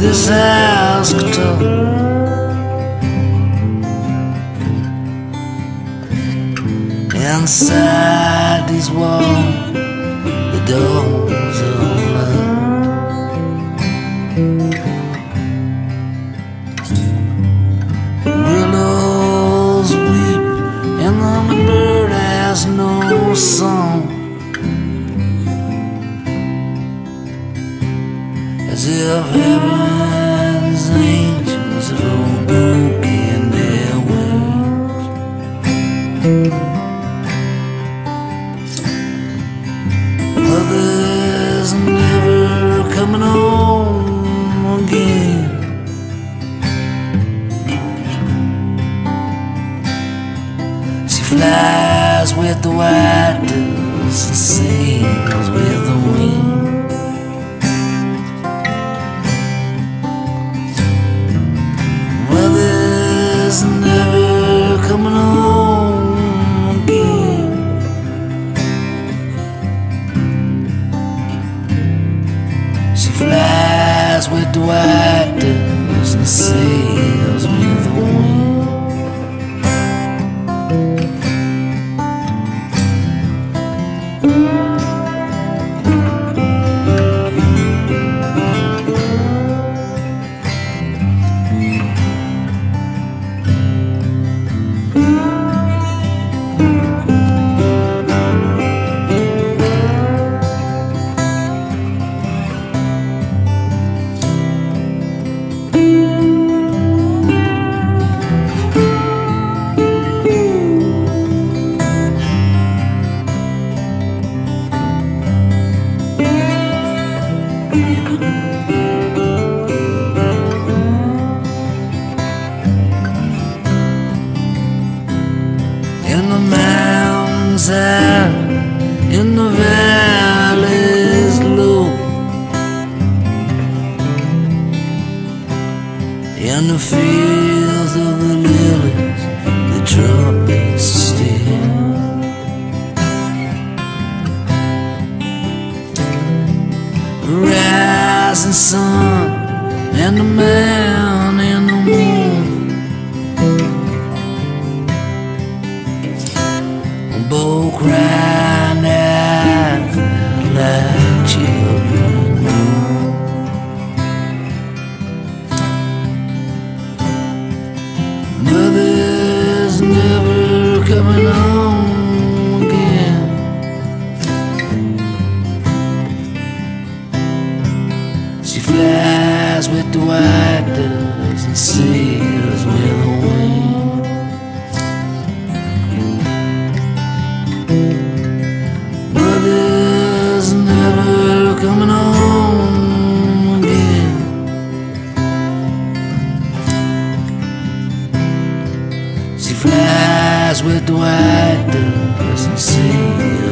this house could talk. Inside these walls, the doors are locked. Willows weep, and the bird has no song. Heaven's angels all broken their wings. Mother's never coming home again. She flies with the white doves and sails with flies with the white doves and sails the mountains and in the valleys low, in the fields of the lilies, the trumpets still. The rising sun and the man coming home again. She flies with the white doves and sails with the wind. With white doves and wind.